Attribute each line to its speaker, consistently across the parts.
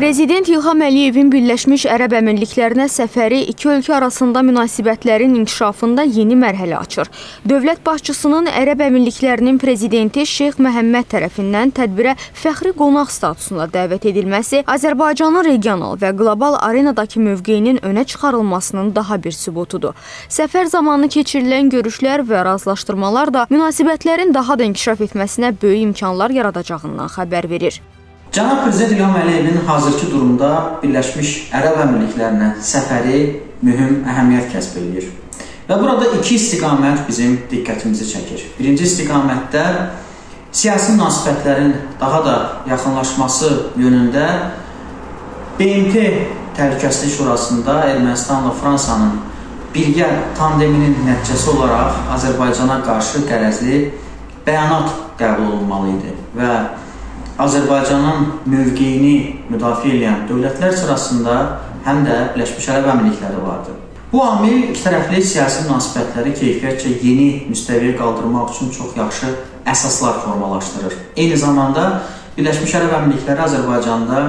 Speaker 1: Prezident İlham Əliyevin Birləşmiş Ərəb Əmirliklərinə səfəri iki ölkə arasında münasibətlərin inkişafında yeni mərhələ açır. Dövlət başçısının Ərəb Əmirliklərinin prezidenti Şeyx Məhəmməd tərəfindən tədbirə fəxri qonaq statusunda dəvət edilməsi Azərbaycanın regional və qlobal arenadakı mövqeyinin önə çıxarılmasının daha bir sübutudur. Səfər zamanı keçirilən görüşlər və razılaşdırmalar da münasibətlərin daha da inkişaf etməsinə böyük imkanlar yaradacağından xəbər verir.
Speaker 2: Cənab Prezident İlham Əliyevin hazırki durumda Birləşmiş Ərəb Əmirliklərinə səfəri mühüm əhəmiyyət kəsb edir. Və burada iki istiqamət bizim diqqətimizi çəkir. Birinci istiqamətdə siyasi münasibətlərin daha da yaxınlaşması yönündə BMT Təhlükəsizlik Şurasında Ermənistanla Fransanın birgə tandeminin nəticəsi olaraq Azərbaycana qarşı qərəzli bəyanat qəbul olunmalı idi və Azərbaycanın mövqeyini müdafiə edən dövlətlər sırasında həm də Birləşmiş Ərəb Əmirlikləri vardı. Bu amil ikitərəfli siyasi münasibətləri keyfiyyətcə yeni müstəviyə qaldırmaq üçün çox yaxşı əsaslar formalaşdırır. Eyni zamanda Birləşmiş Ərəb Əmirlikləri Azərbaycanda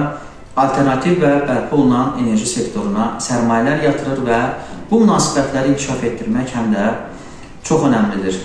Speaker 2: alternativ və bərpa olunan enerji sektoruna sərmayələr yatırır və bu münasibətləri inkişaf etdirmək həm də çox önəmlidir.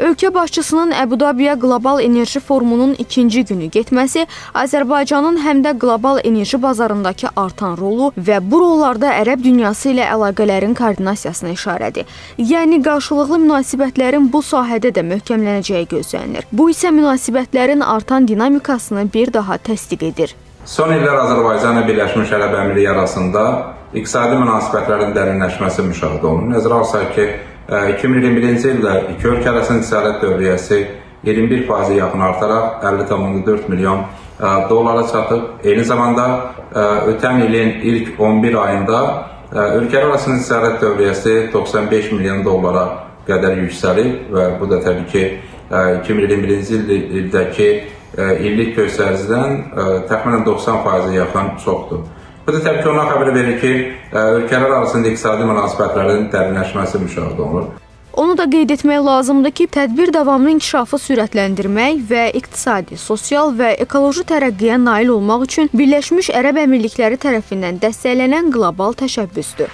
Speaker 1: Ölkə başçısının Əbu-Dabiyə Qlobal Enerji Forumunun ikinci günü getməsi Azərbaycanın həm də qlobal enerji bazarındakı artan rolu və bu rollarda ərəb dünyası ilə əlaqələrin koordinasiyasına işarədir. Yəni qarşılıqlı münasibətlərin bu sahədə də möhkəmlənəcəyi gözlənilir. Bu isə münasibətlərin artan dinamikasını bir daha təsdiq edir.
Speaker 3: Son illər Azərbaycan və Birləşmiş Ərəb Əmirliyi arasında iqtisadi münasibətlərin dərinləşməsi müşahidə olunur. Nəzərə alsaq ki, 2021-ci ildə iki ölkə arasında ticarət dövriyyəsi 21% yaxın artaraq 50,4 milyon dollara çatıb. Eyni zamanda ötən ilin ilk 11 ayında ölkələr arasında ticarət dövriyyəsi 95 milyon dollara qədər yüksəlib və bu da təbii ki 2021-ci ildəki illik göstəricidən təxminən 90%-ə yaxın çoxdur. Bu da təbii ki, ona xəbər verir ki, ölkələr arasında iqtisadi münasibətlərin dərinləşməsi müşahidə olunur.
Speaker 1: Onu da qeyd etmək lazımdır ki, tədbir davamlı inkişafı sürətləndirmək və iqtisadi, sosial və ekoloji tərəqqiyə nail olmaq üçün Birləşmiş Ərəb Əmirlikləri tərəfindən dəstəklənən qlobal təşəbbüsdür.